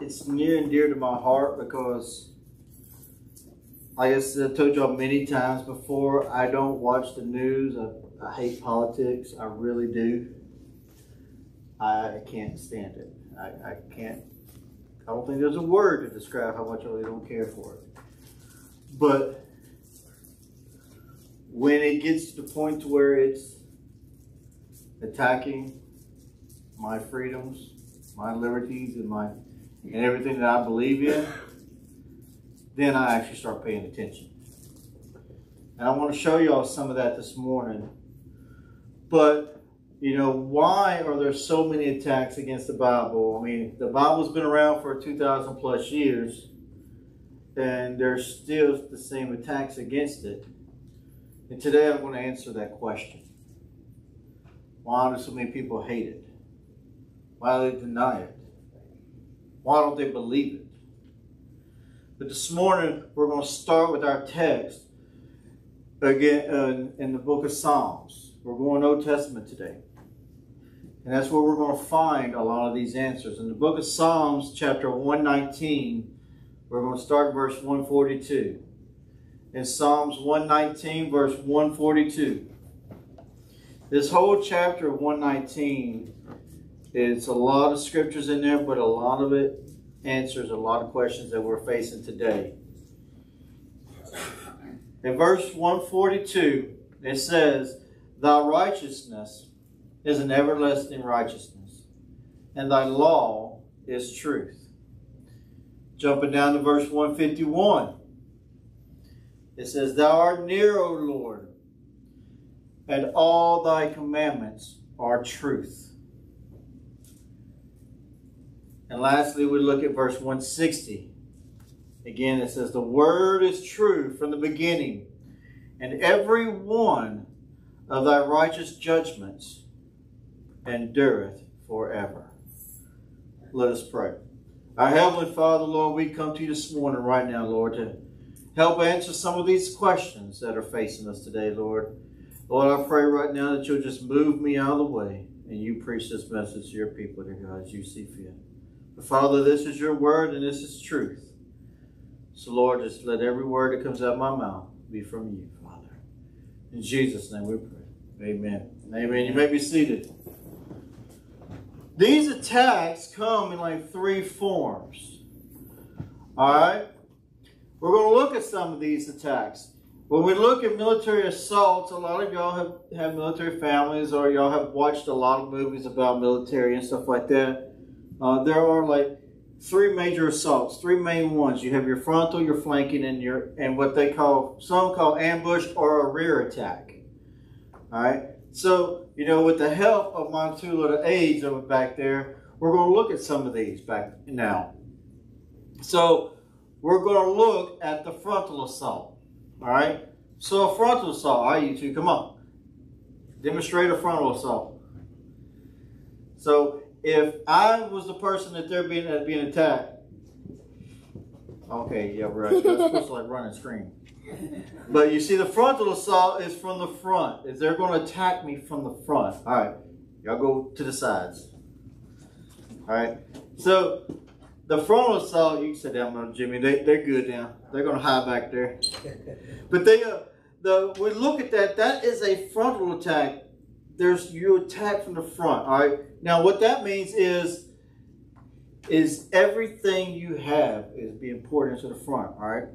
it's near and dear to my heart because, like I said, I told y'all many times before, I don't watch the news. I, I hate politics. I really do. I can't stand it. I, I can't. I don't think there's a word to describe how much I really don't care for it. But when it gets to the point to where it's attacking my freedoms, my liberties, and my and everything that I believe in, then I actually start paying attention. And I want to show y'all some of that this morning. But, you know, why are there so many attacks against the Bible? I mean, the Bible's been around for 2,000 plus years, and there's still the same attacks against it. And today I'm going to answer that question. Why do so many people hate it? Why do they deny it? Why don't they believe it? But this morning, we're going to start with our text again uh, in the book of Psalms. We're going Old Testament today. And that's where we're going to find a lot of these answers. In the book of Psalms, chapter 119, we're going to start verse 142. In Psalms 119, verse 142. This whole chapter of 119 it's a lot of scriptures in there, but a lot of it answers a lot of questions that we're facing today. In verse 142, it says, Thy righteousness is an everlasting righteousness, and thy law is truth. Jumping down to verse 151, it says, Thou art near, O Lord, and all thy commandments are truth. And lastly, we look at verse 160. Again, it says, The word is true from the beginning, and every one of thy righteous judgments endureth forever. Let us pray. Our Heavenly Father, Lord, we come to you this morning right now, Lord, to help answer some of these questions that are facing us today, Lord. Lord, I pray right now that you'll just move me out of the way and you preach this message to your people, dear God, as you see fit. Father, this is your word and this is truth. So, Lord, just let every word that comes out of my mouth be from you, Father. In Jesus' name we pray. Amen. Amen. You may be seated. These attacks come in like three forms. All right? We're going to look at some of these attacks. When we look at military assaults, a lot of y'all have, have military families or y'all have watched a lot of movies about military and stuff like that. Uh, there are like three major assaults, three main ones. You have your frontal, your flanking, and your and what they call some call ambush or a rear attack. All right. So you know, with the help of my two little aides over back there, we're going to look at some of these back now. So we're going to look at the frontal assault. All right. So a frontal assault. All right, you two, come on. Demonstrate a frontal assault. So if I was the person that they're being uh, being attacked, okay, yeah, right. You're supposed to like run and scream. But you see, the frontal assault is from the front. Is they're going to attack me from the front? All right, y'all go to the sides. All right. So the frontal assault, you can sit down, little Jimmy. They they're good now. They're going to hide back there. But they uh, the we look at that. That is a frontal attack there's you attack from the front. All right. Now what that means is is everything you have is being poured into the front. All right.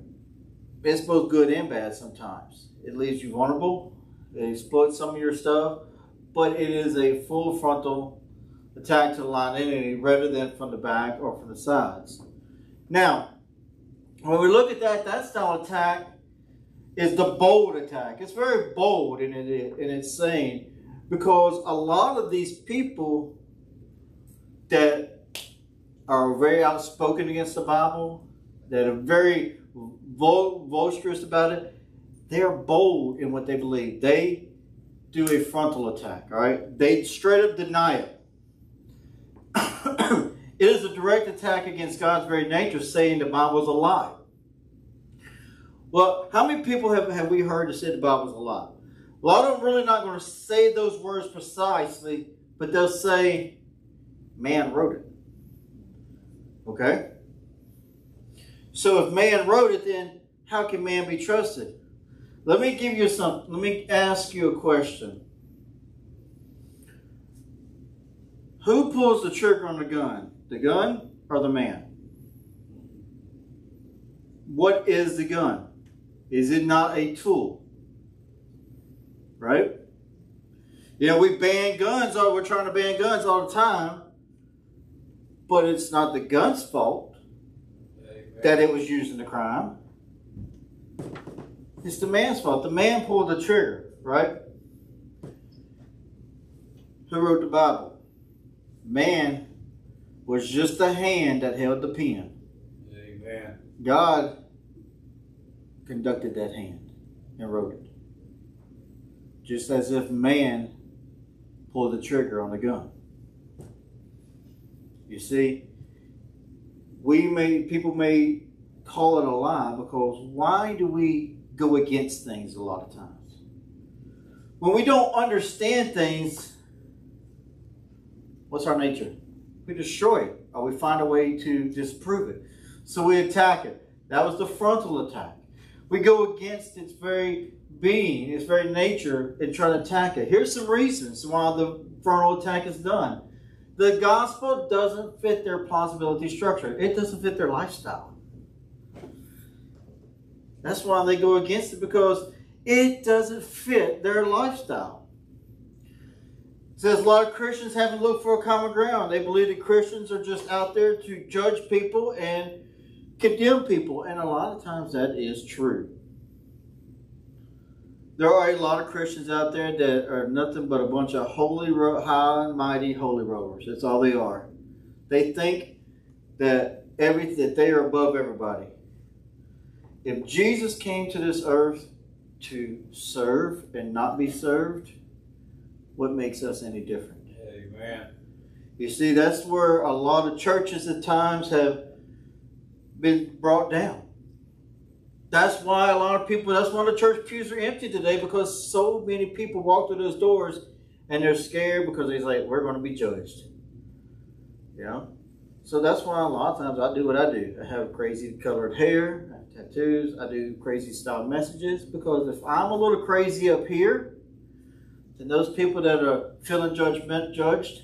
It's both good and bad sometimes. It leaves you vulnerable. It exploits some of your stuff, but it is a full frontal attack to the line enemy rather than from the back or from the sides. Now, when we look at that, that style attack is the bold attack. It's very bold in, it, in its saying, because a lot of these people that are very outspoken against the Bible, that are very boisterous about it, they're bold in what they believe. They do a frontal attack, all right? They straight up deny it. it is a direct attack against God's very nature, saying the Bible is a lie. Well, how many people have, have we heard to say the Bible is a lie? A lot of them really not going to say those words precisely, but they'll say, man wrote it. Okay? So if man wrote it, then how can man be trusted? Let me give you some, let me ask you a question. Who pulls the trigger on the gun? The gun or the man? What is the gun? Is it not a tool? Right? You know, we ban guns, or we're trying to ban guns all the time, but it's not the gun's fault that it was used in the crime. It's the man's fault. The man pulled the trigger, right? Who wrote the Bible? Man was just the hand that held the pen. Amen. God conducted that hand and wrote it. Just as if man pulled the trigger on the gun. You see, we may people may call it a lie because why do we go against things a lot of times? When we don't understand things, what's our nature? We destroy it or we find a way to disprove it. So we attack it. That was the frontal attack. We go against its very being, its very nature, and try to attack it. Here's some reasons why the frontal attack is done. The gospel doesn't fit their plausibility structure. It doesn't fit their lifestyle. That's why they go against it because it doesn't fit their lifestyle. It says a lot of Christians haven't looked for a common ground. They believe that Christians are just out there to judge people and condemn people. And a lot of times that is true. There are a lot of Christians out there that are nothing but a bunch of holy, high and mighty holy rollers. That's all they are. They think that every that they are above everybody. If Jesus came to this earth to serve and not be served, what makes us any different? Amen. You see, that's where a lot of churches at times have been brought down. That's why a lot of people, that's why the church pews are empty today because so many people walk through those doors and they're scared because they're like, we're going to be judged. Know? So that's why a lot of times I do what I do. I have crazy colored hair, I have tattoos, I do crazy style messages because if I'm a little crazy up here, then those people that are feeling judgment judged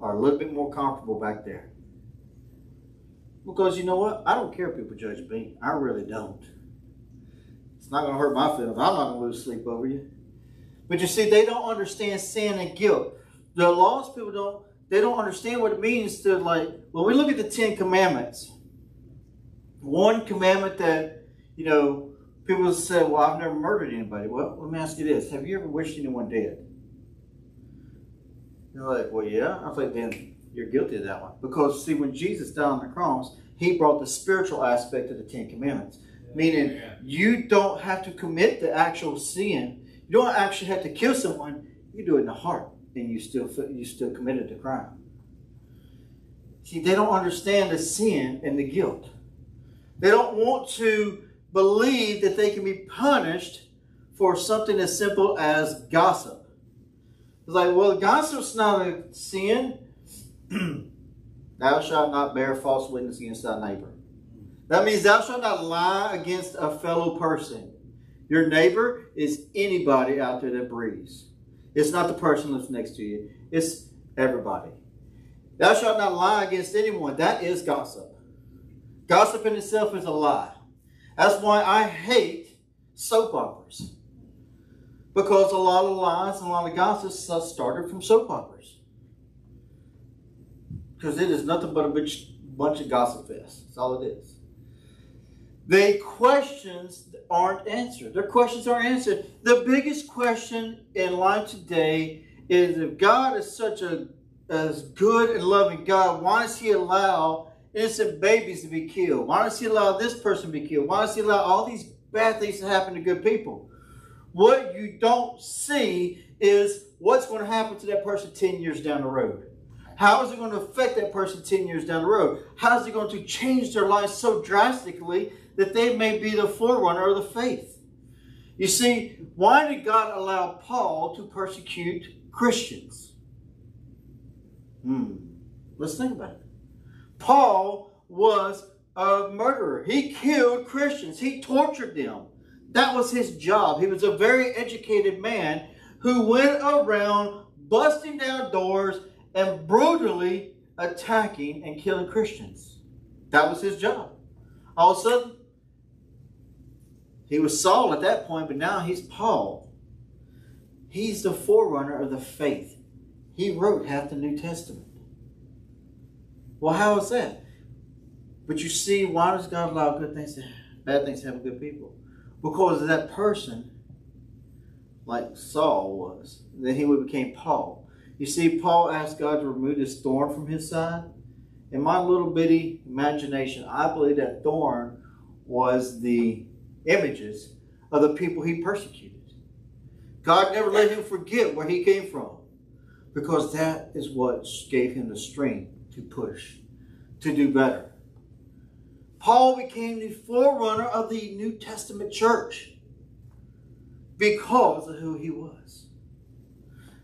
are a little bit more comfortable back there. Because you know what? I don't care if people judge me. I really don't. It's not going to hurt my feelings. I'm not going to lose sleep over you. But you see, they don't understand sin and guilt. The lost people don't, they don't understand what it means to like, when we look at the Ten Commandments, one commandment that, you know, people say, well, I've never murdered anybody. Well, let me ask you this. Have you ever wished anyone dead? You're like, well, yeah. I was like, then you're guilty of that one. Because, see, when Jesus died on the cross, he brought the spiritual aspect of the Ten Commandments. Meaning, yeah. you don't have to commit the actual sin. You don't actually have to kill someone. You do it in the heart, and you still you still committed the crime. See, they don't understand the sin and the guilt. They don't want to believe that they can be punished for something as simple as gossip. It's like, well, gossip's not a sin. Thou shalt not bear false witness against thy neighbor. That means thou shalt not lie against a fellow person. Your neighbor is anybody out there that breathes. It's not the person that's next to you. It's everybody. Thou shalt not lie against anyone. That is gossip. Gossip in itself is a lie. That's why I hate soap operas. Because a lot of lies and a lot of gossip started from soap operas. Because it is nothing but a bunch of gossip fest. That's all it is. They questions aren't answered. Their questions aren't answered. The biggest question in life today is if God is such a as good and loving God, why does He allow innocent babies to be killed? Why does He allow this person to be killed? Why does He allow all these bad things to happen to good people? What you don't see is what's going to happen to that person 10 years down the road. How is it going to affect that person 10 years down the road? How is it going to change their life so drastically that they may be the forerunner of the faith. You see, why did God allow Paul to persecute Christians? Hmm. Let's think about it. Paul was a murderer. He killed Christians. He tortured them. That was his job. He was a very educated man who went around busting down doors and brutally attacking and killing Christians. That was his job. All of a sudden, he was Saul at that point, but now he's Paul. He's the forerunner of the faith. He wrote half the New Testament. Well, how is that? But you see, why does God allow good things to bad things to happen to good people? Because that person, like Saul was, then he would became Paul. You see, Paul asked God to remove this thorn from his side. In my little bitty imagination, I believe that thorn was the images of the people he persecuted. God never let him forget where he came from because that is what gave him the strength to push, to do better. Paul became the forerunner of the New Testament church because of who he was.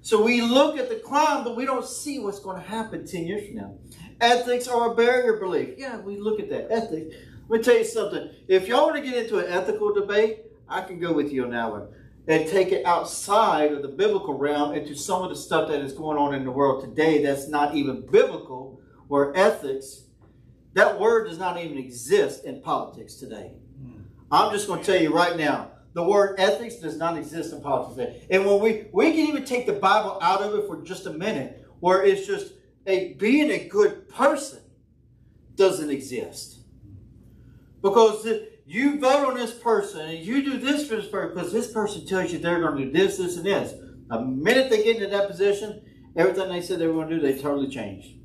So we look at the climb, but we don't see what's going to happen 10 years from now. Ethics are a barrier belief. Yeah, we look at that. Ethics. Let me tell you something. If y'all want to get into an ethical debate, I can go with you on that one and take it outside of the biblical realm into some of the stuff that is going on in the world today that's not even biblical, where ethics, that word does not even exist in politics today. Hmm. I'm just going to tell you right now, the word ethics does not exist in politics. And when we, we can even take the Bible out of it for just a minute, where it's just a being a good person doesn't exist. Because you vote on this person and you do this for this person because this person tells you they're going to do this, this, and this. The minute they get into that position, everything they said they were going to do, they totally change.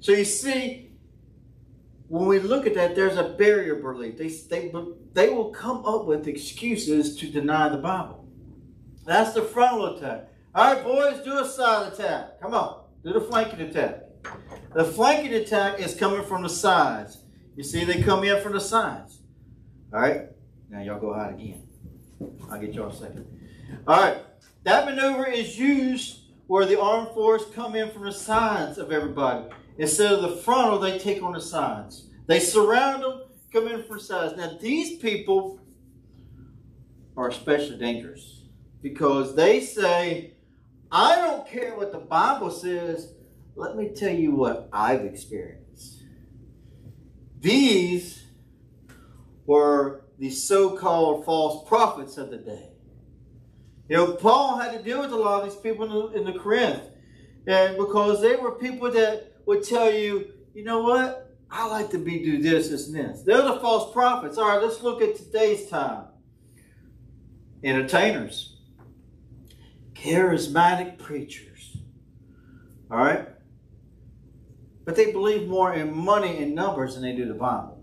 So you see, when we look at that, there's a barrier belief. They, they, they will come up with excuses to deny the Bible. That's the frontal attack. All right, boys, do a side attack. Come on, do the flanking attack. The flanking attack is coming from the sides. You see, they come in from the sides. All right, now y'all go hide again. I'll get y'all a second. All right, that maneuver is used where the armed force come in from the sides of everybody. Instead of the frontal, they take on the sides. They surround them, come in for size. Now, these people are especially dangerous because they say, I don't care what the Bible says. Let me tell you what I've experienced. These were the so-called false prophets of the day. You know, Paul had to deal with a lot of these people in the, in the Corinth. And because they were people that would tell you, you know what? I like to be do this, this, and this. They're the false prophets. All right, let's look at today's time. Entertainers. Charismatic preachers. All right? But they believe more in money and numbers than they do the Bible.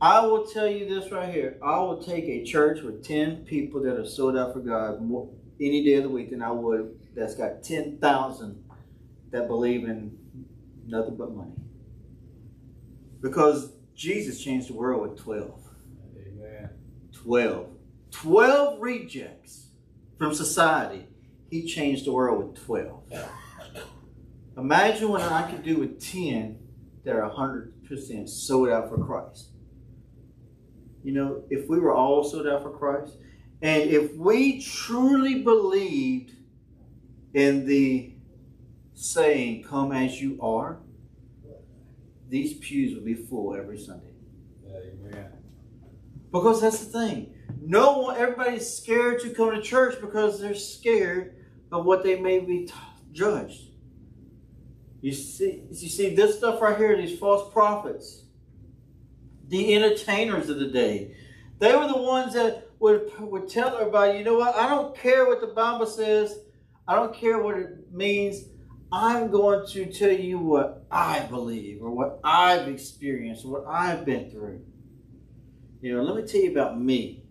I will tell you this right here. I will take a church with 10 people that are sold out for God more, any day of the week than I would that's got 10,000 that believe in nothing but money. Because Jesus changed the world with 12. Amen. 12. 12 rejects from society. He changed the world with 12. Imagine what I could do with 10 that are 100% sold out for Christ. You know, if we were all sold out for Christ, and if we truly believed in the saying, Come as you are, these pews will be full every Sunday. Amen. Because that's the thing. No one, everybody's scared to come to church because they're scared of what they may be judged. You see, you see this stuff right here, these false prophets, the entertainers of the day. They were the ones that would, would tell everybody, you know what, I don't care what the Bible says. I don't care what it means. I'm going to tell you what I believe or what I've experienced or what I've been through. You know, let me tell you about me.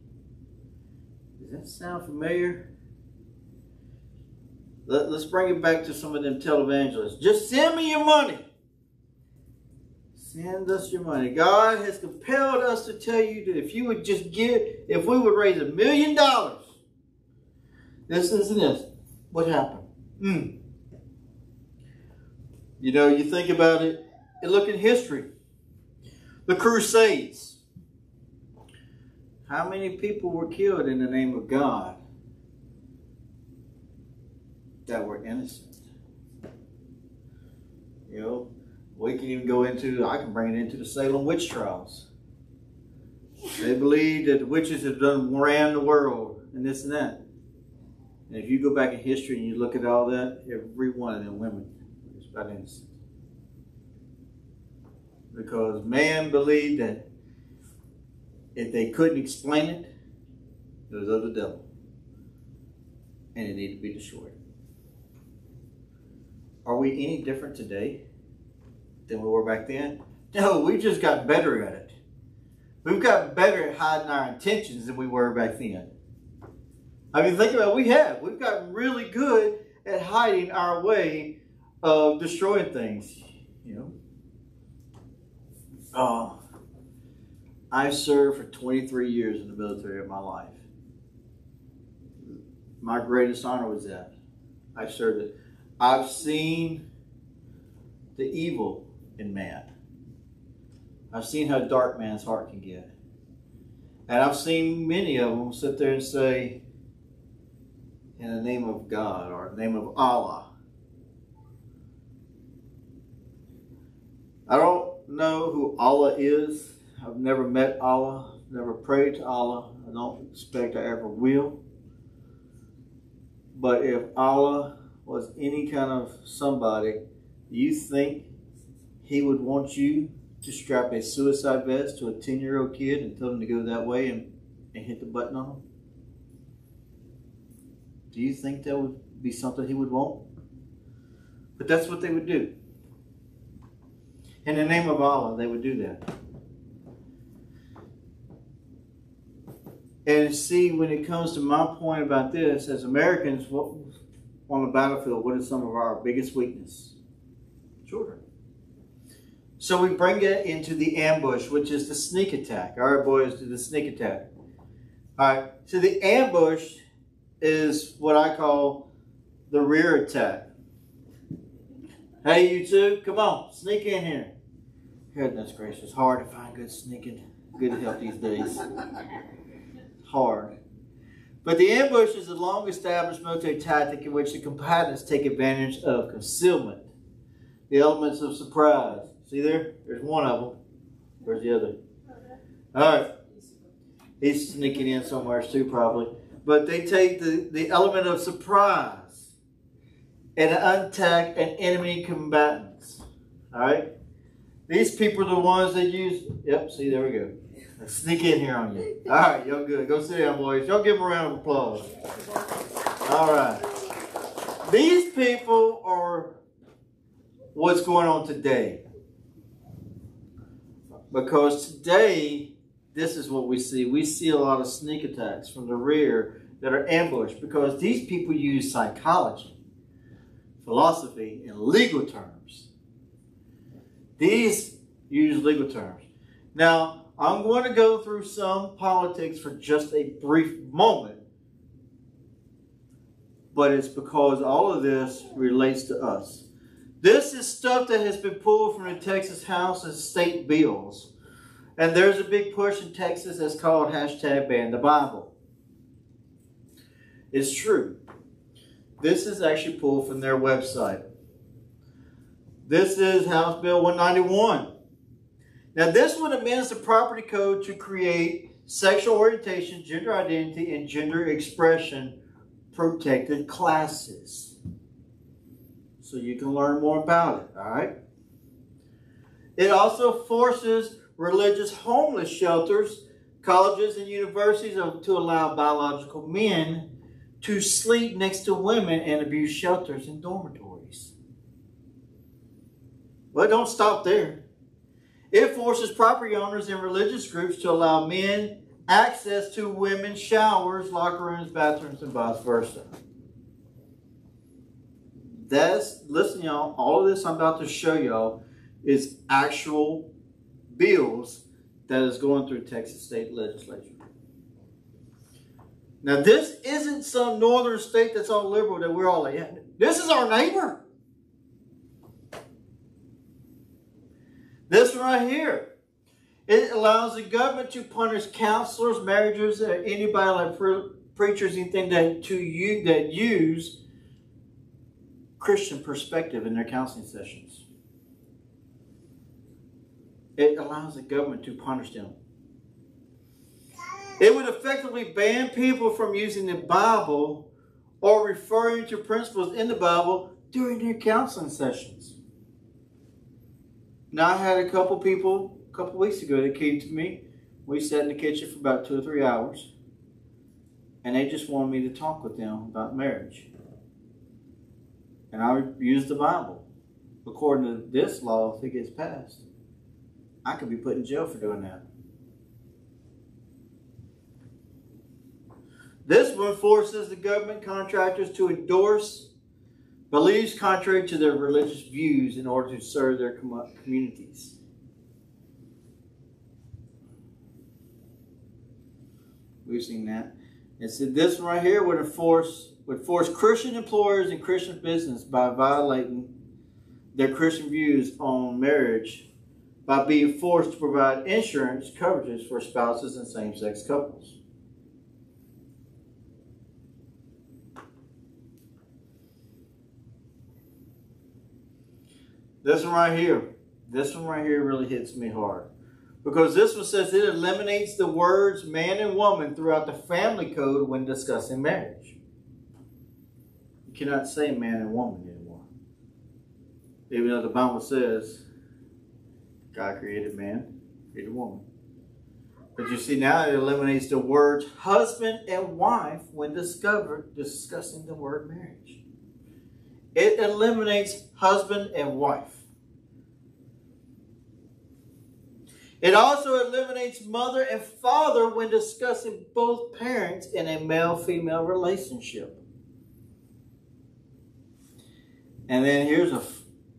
Does that sound familiar? Let, us bring it back to some of them televangelists. Just send me your money. Send us your money. God has compelled us to tell you that if you would just give, if we would raise a million dollars, this, this, and this, what happened? Mm. You know, you think about it and look at history. The Crusades. How many people were killed in the name of God that were innocent? You know, we can even go into, I can bring it into the Salem witch trials. They believe that the witches have done ran the world and this and that. And if you go back in history and you look at all that, every one of them women about. Because man believed that if they couldn't explain it, it was of the devil. And it needed to be destroyed. Are we any different today than we were back then? No, we just got better at it. We've got better at hiding our intentions than we were back then. I mean, think about it, we have. We've gotten really good at hiding our way of destroying things. You know. Oh, I've served for 23 years in the military of my life. My greatest honor was that. I served it. I've seen the evil in man. I've seen how dark man's heart can get. And I've seen many of them sit there and say, in the name of God or the name of Allah. I don't know who Allah is. I've never met Allah, never prayed to Allah. I don't expect I ever will. But if Allah was any kind of somebody, do you think he would want you to strap a suicide vest to a 10 year old kid and tell him to go that way and, and hit the button on him? Do you think that would be something he would want? But that's what they would do. In the name of Allah, they would do that. And see, when it comes to my point about this, as Americans, what, on the battlefield, what is some of our biggest weakness? Children. So we bring it into the ambush, which is the sneak attack. All right, boys, do the sneak attack. All right, so the ambush is what I call the rear attack. Hey, you two, come on, sneak in here. Goodness gracious, hard to find good sneaking, good help these days. Hard. But the ambush is a long established military tactic in which the combatants take advantage of concealment, the elements of surprise. See there? There's one of them. Where's the other? All right. He's sneaking in somewhere too, probably but they take the, the element of surprise and attack an enemy combatants. All right? These people are the ones that use, yep, see, there we go. Let's sneak in here on you. All right, y'all good. Go sit down, boys. Y'all give them a round of applause. All right. These people are what's going on today. Because today, this is what we see. We see a lot of sneak attacks from the rear that are ambushed because these people use psychology, philosophy, and legal terms. These use legal terms. Now, I'm going to go through some politics for just a brief moment, but it's because all of this relates to us. This is stuff that has been pulled from the Texas House and state bills and there's a big push in Texas that's called hashtag ban the Bible. It's true. This is actually pulled from their website. This is House Bill 191. Now, this one amends the property code to create sexual orientation, gender identity, and gender expression protected classes. So you can learn more about it, all right? It also forces religious homeless shelters, colleges, and universities to allow biological men to sleep next to women in abuse shelters and dormitories. Well, don't stop there. It forces property owners and religious groups to allow men access to women's showers, locker rooms, bathrooms, and vice versa. That's, listen, y'all, all of this I'm about to show y'all is actual bills that is going through Texas state legislature. Now, this isn't some northern state that's all liberal that we're all in. This is our neighbor. This right here. It allows the government to punish counselors, marriages, or anybody like pre- preachers, anything that to you that use Christian perspective in their counseling sessions. It allows the government to punish them. It would effectively ban people from using the Bible or referring to principles in the Bible during their counseling sessions. Now, I had a couple people a couple weeks ago that came to me. We sat in the kitchen for about two or three hours, and they just wanted me to talk with them about marriage. And I used the Bible. According to this law, if it gets passed, I could be put in jail for doing that. This one forces the government contractors to endorse beliefs contrary to their religious views in order to serve their communities. We've seen that. And so this one right here would enforce would force Christian employers and Christian business by violating their Christian views on marriage by being forced to provide insurance coverages for spouses and same-sex couples. This one right here, this one right here really hits me hard. Because this one says it eliminates the words man and woman throughout the family code when discussing marriage. You cannot say man and woman anymore. Even though the Bible says God created man, created woman. But you see now it eliminates the words husband and wife when discovered discussing the word marriage. It eliminates husband and wife. It also eliminates mother and father when discussing both parents in a male-female relationship. And then here's a,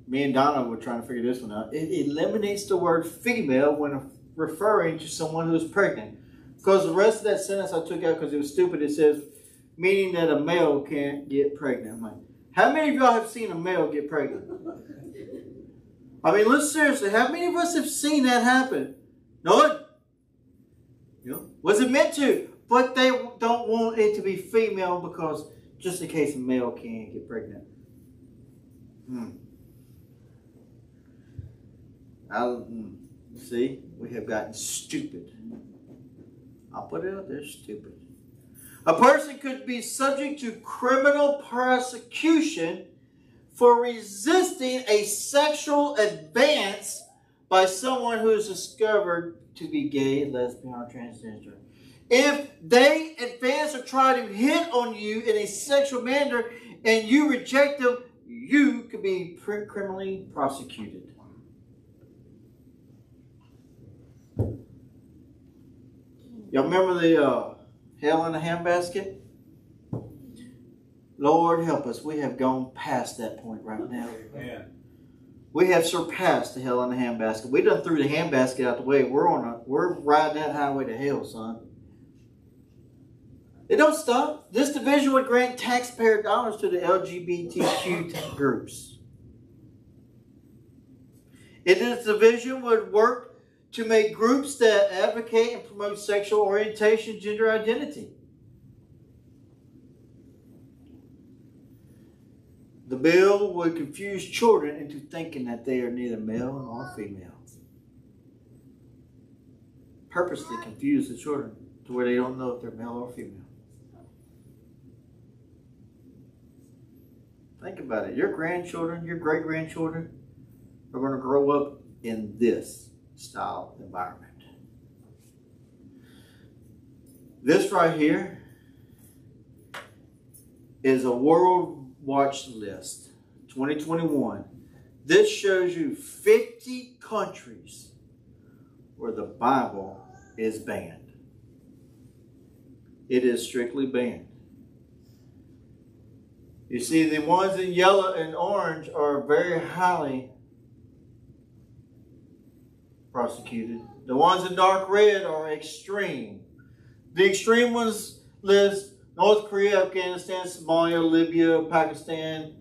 me and Donna were trying to figure this one out. It eliminates the word female when referring to someone who's pregnant. Because the rest of that sentence I took out because it was stupid. It says, meaning that a male can't get pregnant. I'm like, how many of y'all have seen a male get pregnant? I mean, let's seriously, how many of us have seen that happen? No You know, was it meant to? But they don't want it to be female because just in case a male can get pregnant. Hmm. I'll, hmm. see, we have gotten stupid. I'll put it out there, stupid. A person could be subject to criminal prosecution for resisting a sexual advance by someone who is discovered to be gay, lesbian, or transgender. If they advance or try to hit on you in a sexual manner and you reject them, you could be criminally prosecuted. Y'all remember the uh, hell in a handbasket? Lord help us. We have gone past that point right now. Amen. We have surpassed the hell in the handbasket. We done threw the handbasket out the way. We're on a we're riding that highway to hell, son. It don't stop. This division would grant taxpayer dollars to the LGBTQ groups. It this division would work to make groups that advocate and promote sexual orientation, gender identity. The bill would confuse children into thinking that they are neither male nor female. Purposely confuse the children to where they don't know if they're male or female. Think about it. Your grandchildren, your great grandchildren are going to grow up in this style environment. This right here is a world watch list 2021. This shows you 50 countries where the Bible is banned. It is strictly banned. You see, the ones in yellow and orange are very highly prosecuted. The ones in dark red are extreme. The extreme ones list North Korea, Afghanistan, Somalia, Libya, Pakistan.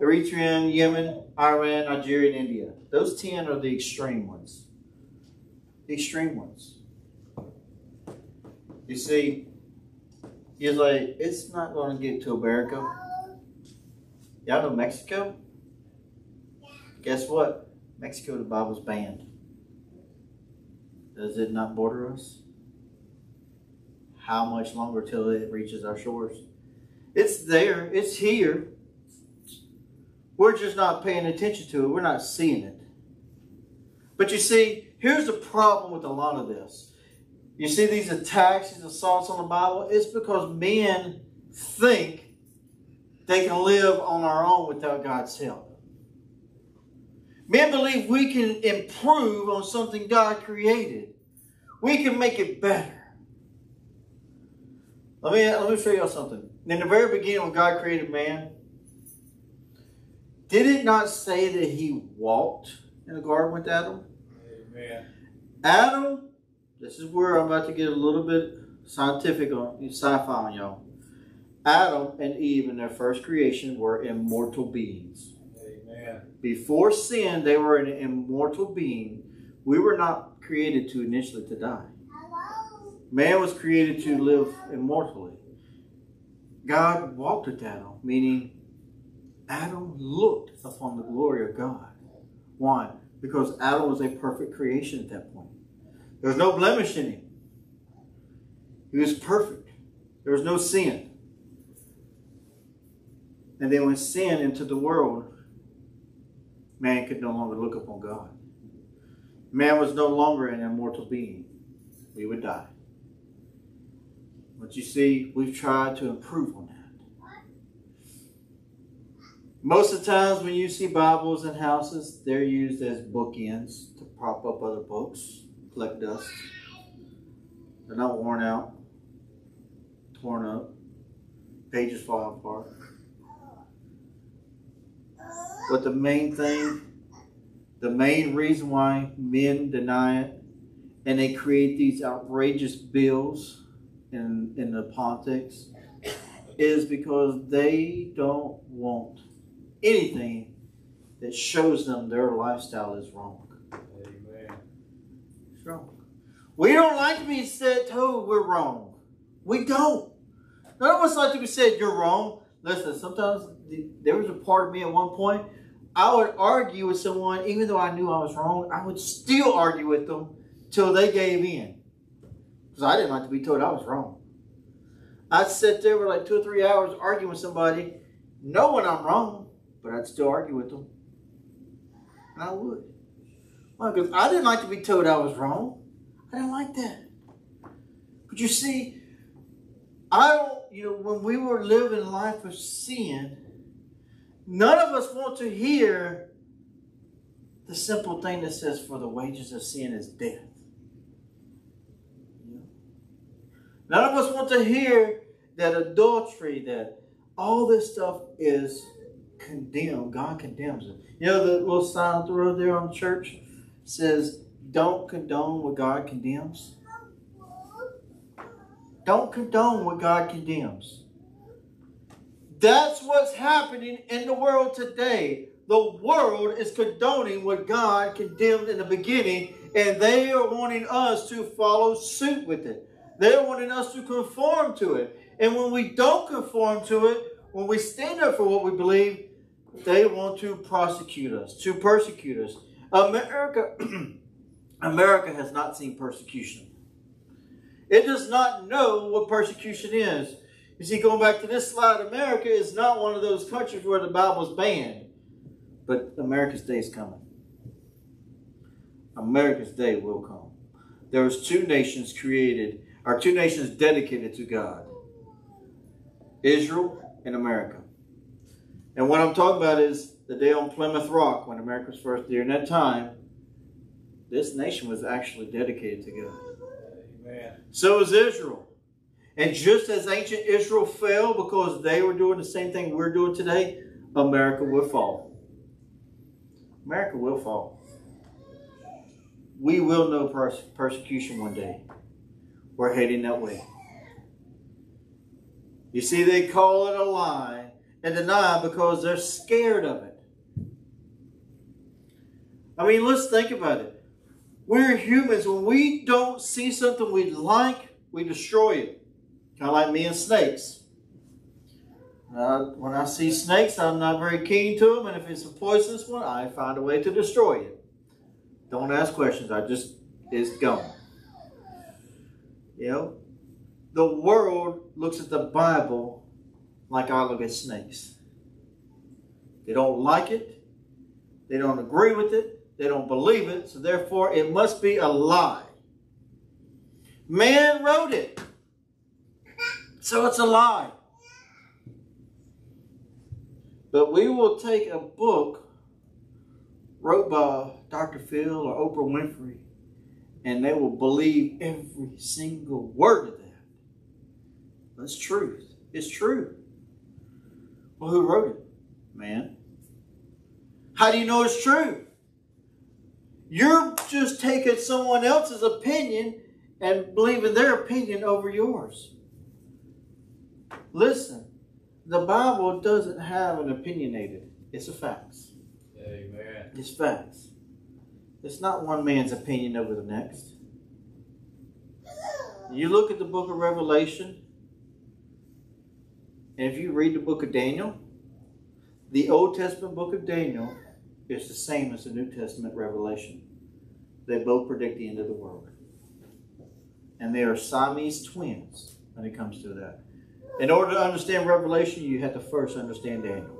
Eritrea, Yemen, Iran, Nigeria, and India. Those 10 are the extreme ones. The extreme ones. You see, he's like, it's not going to get to America. Y'all know Mexico? Guess what? Mexico, the Bible's banned. Does it not border us? How much longer till it reaches our shores? It's there, it's here. We're just not paying attention to it, we're not seeing it. But you see, here's the problem with a lot of this. You see these attacks, these assaults on the Bible, it's because men think they can live on our own without God's help. Men believe we can improve on something God created. We can make it better. Let me, let me show y'all something. In the very beginning, when God created man, did it not say that he walked in the garden with Adam? Amen. Adam, this is where I'm about to get a little bit scientific on sci-fi on y'all. Adam and Eve in their first creation were immortal beings. Amen. Before sin, they were an immortal being. We were not created to initially to die. Man was created to live immortally. God walked with Adam, meaning Adam looked upon the glory of God. Why? Because Adam was a perfect creation at that point. There was no blemish in him. He was perfect. There was no sin. And then when sin entered the world, man could no longer look upon God. Man was no longer an immortal being. We would die. But you see, we've tried to improve on that. Most of the times when you see Bibles in houses, they're used as bookends to prop up other books, collect dust. They're not worn out, torn up, pages fall apart. But the main thing, the main reason why men deny it, and they create these outrageous bills in, in the politics, is because they don't want anything that shows them their lifestyle is wrong. Amen. It's wrong. We don't like to be said told we're wrong. We don't. None of us like to be said you're wrong. Listen, sometimes the, there was a part of me at one point, I would argue with someone, even though I knew I was wrong, I would still argue with them till they gave in. Because I didn't like to be told I was wrong. I'd sit there for like two or three hours arguing with somebody, knowing I'm wrong, but I'd still argue with them. And I would. Why? Because I didn't like to be told I was wrong. I didn't like that. But you see, I don't, you know, when we were living a life of sin, none of us want to hear the simple thing that says, for the wages of sin is death. None of us want to hear that adultery, that all this stuff is condemned. God condemns it. You know the little sign up the road there on the church says, "Don't condone what God condemns." Don't condone what God condemns. That's what's happening in the world today. The world is condoning what God condemned in the beginning, and they are wanting us to follow suit with it. They're wanting us to conform to it. And when we don't conform to it, when we stand up for what we believe, they want to prosecute us, to persecute us. America, America has not seen persecution. It does not know what persecution is. You see, going back to this slide, America is not one of those countries where the Bible is banned. But America's day is coming. America's day will come. There was two nations created, or two nations dedicated to God. Israel and America. And what I'm talking about is the day on Plymouth Rock when America was first there. In that time, this nation was actually dedicated to God. Amen. So was Israel. And just as ancient Israel fell because they were doing the same thing we're doing today, America will fall. America will fall. We will know perse- persecution one day. We're heading that way. You see, they call it a lie and deny because they're scared of it. I mean, let's think about it. We're humans. When we don't see something we like, we destroy it. Kind of like me and snakes. Uh, when I see snakes, I'm not very keen to them, and if it's a poisonous one, I find a way to destroy it. Don't ask questions. I just, it's gone. You know, the world looks at the Bible like I look at snakes. They don't like it. They don't agree with it. They don't believe it. So therefore, it must be a lie. Man wrote it. So it's a lie. But we will take a book wrote by Dr. Phil or Oprah Winfrey, and they will believe every single word of that. That's truth. It's true. Well, who wrote it? Man. How do you know it's true? You're just taking someone else's opinion and believing their opinion over yours. Listen, the Bible doesn't have an opinionated. It's a facts. Amen. It's facts. It's not one man's opinion over the next. You look at the book of Revelation, and if you read the book of Daniel, the Old Testament book of Daniel is the same as the New Testament Revelation. They both predict the end of the world. And they are Siamese twins when it comes to that. In order to understand Revelation, you have to first understand Daniel.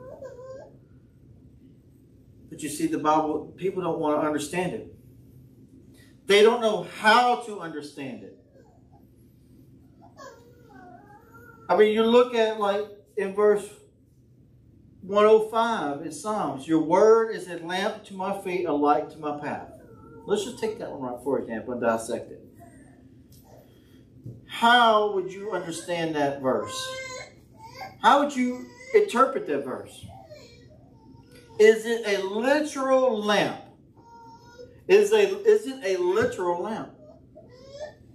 But you see, the Bible, people don't want to understand it. They don't know how to understand it. I mean, you look at like in verse 105 in Psalms, your word is a lamp to my feet, a light to my path. Let's just take that one right for example and dissect it. How would you understand that verse? How would you interpret that verse? Is it a literal lamp? Is, a, is it a literal lamp?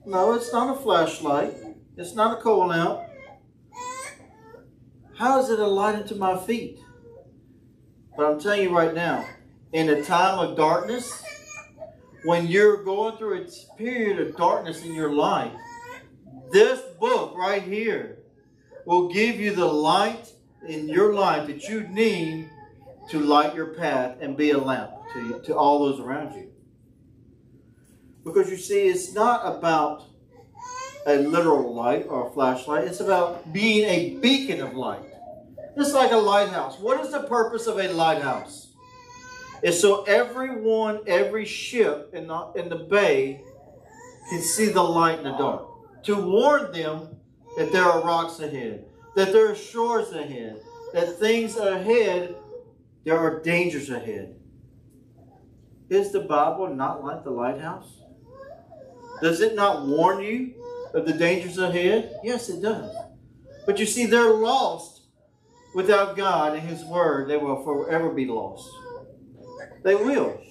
No, it's not a flashlight. It's not a coal lamp. How is it a light unto my feet? But I'm telling you right now, in a time of darkness, when you're going through a period of darkness in your life, this book right here will give you the light in your life that you need to light your path and be a lamp to, to all those around you. Because you see, it's not about a literal light or a flashlight. It's about being a beacon of light. It's like a lighthouse. What is the purpose of a lighthouse? It's so everyone, every ship in the, in the bay can see the light in the dark. To warn them that there are rocks ahead, that there are shores ahead, that things are ahead, there are dangers ahead. Is the Bible not like the lighthouse? Does it not warn you of the dangers ahead? Yes, it does. But you see, they're lost without God and His Word. They will forever be lost. They will.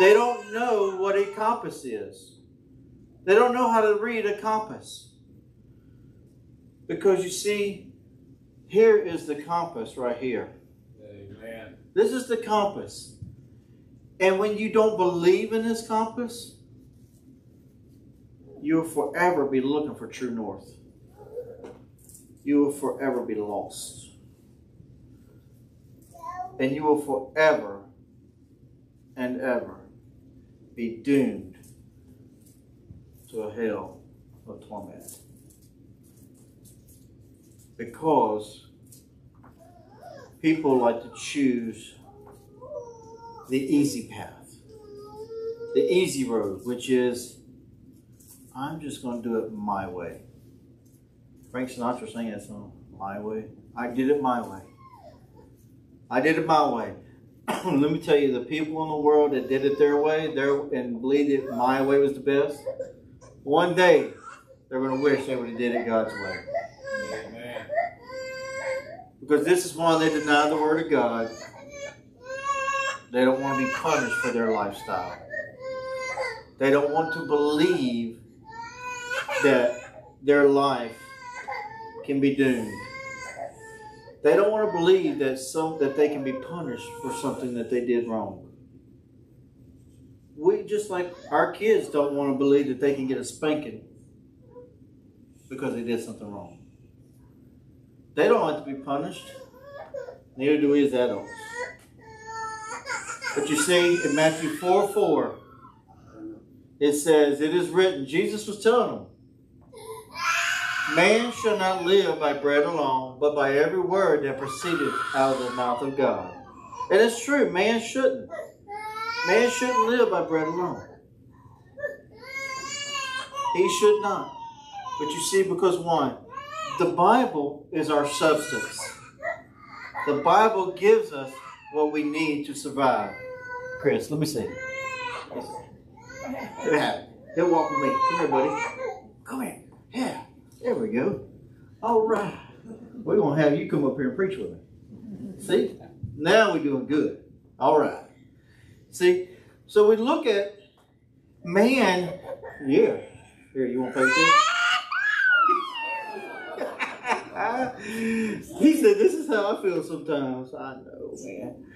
They don't know what a compass is. They don't know how to read a compass. Because you see, here is the compass right here. Amen. This is the compass. And when you don't believe in this compass, you'll forever be looking for true north. You will forever be lost. And you will forever and ever be doomed to a hell of torment. Because people like to choose the easy path, the easy road, which is I'm just going to do it my way. Frank Sinatra sang that song, My Way. I did it my way. I did it my way. Let me tell you, the people in the world that did it their way, their and believed it my way was the best. One day, they're going to wish they would have did it God's way. Because this is why they deny the word of God. They don't want to be punished for their lifestyle. They don't want to believe that their life can be doomed. They don't want to believe that some that they can be punished for something that they did wrong. We just like our kids don't want to believe that they can get a spanking because they did something wrong. They don't like to be punished. Neither do we as adults. But you see, in Matthew 4 4, it says, It is written, Jesus was telling them, Man shall not live by bread alone, but by every word that proceeded out of the mouth of God. And it's true, man shouldn't. Man shouldn't live by bread alone. He should not. But you see, because one, the Bible is our substance. The Bible gives us what we need to survive. Chris, let me see. Yeah, he'll walk with me. Come here, buddy. Come here. Yeah, there we go. All right. We're going to have you come up here and preach with me. See? Now we're doing good. All right. See? So we look at man. Yeah. Here, you want to play this? He said, This is how I feel sometimes. I know, man.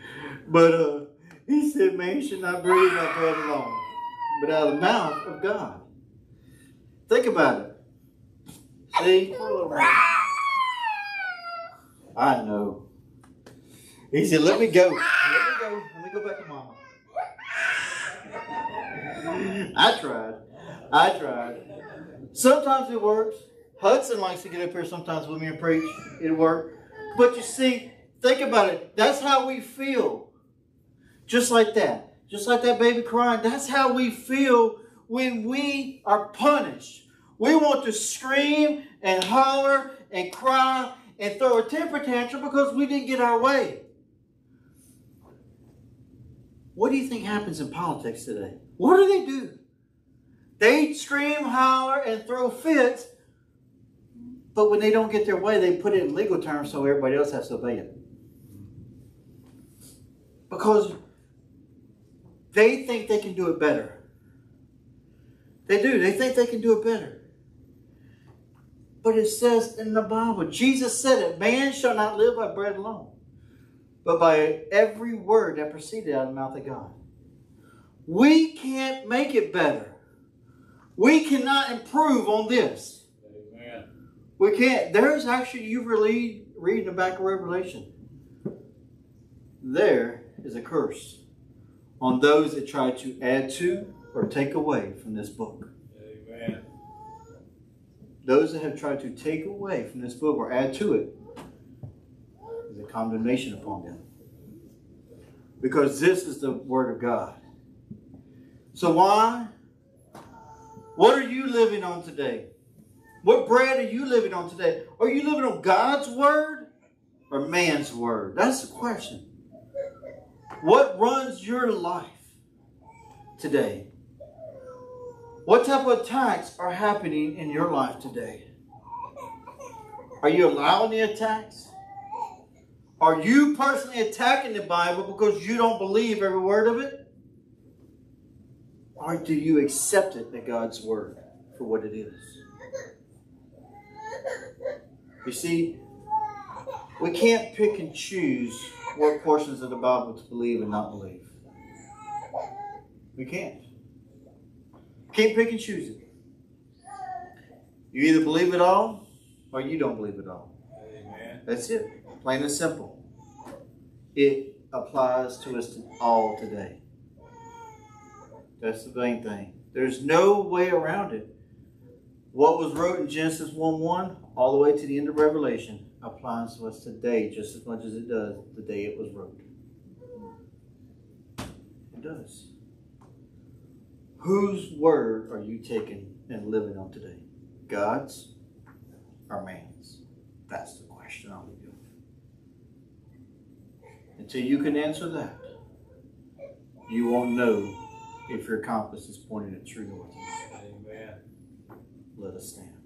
But uh, he said, Man should not breathe by bread alone, but out of the mouth of God. Think about it. See? I know. He said, Let me go. Let me go. Let me go back to mama. I tried. I tried. Sometimes it works. Hudson likes to get up here sometimes with me and preach. It works. But you see, think about it. That's how we feel. Just like that. Just like that baby crying. That's how we feel when we are punished. We want to scream and holler and cry and throw a temper tantrum because we didn't get our way. What do you think happens in politics today? What do they do? They scream, holler, and throw fits, but when they don't get their way, they put it in legal terms so everybody else has to obey it. Because they think they can do it better. They do. They think they can do it better. But it says in the Bible, Jesus said it, man shall not live by bread alone, but by every word that proceeded out of the mouth of God. We can't make it better. We cannot improve on this. We can't. There's actually, you read, read in the back of Revelation, there is a curse on those that try to add to or take away from this book. Amen. Those that have tried to take away from this book or add to it is a condemnation upon them. Because this is the Word of God. So why? What are you living on today? What bread are you living on today? Are you living on God's Word or man's Word? That's the question. What runs your life today? What type of attacks are happening in your life today? Are you allowing the attacks? Are you personally attacking the Bible because you don't believe every word of it? Or do you accept it as God's word for what it is? You see, we can't pick and choose what portions of the Bible to believe and not believe. We can't. Can't pick and choose it. You either believe it all or you don't believe it all. Amen. That's it. Plain and simple. It applies to us all today. That's the main thing. There's no way around it. What was wrote in Genesis 1 1 all the way to the end of Revelation applies to us today just as much as it does the day it was wrote. It does. Whose word are you taking and living on today? God's or man's? That's the question I'll leave you with. Until you can answer that, you won't know if your compass is pointing at true north. Amen. Let us stand.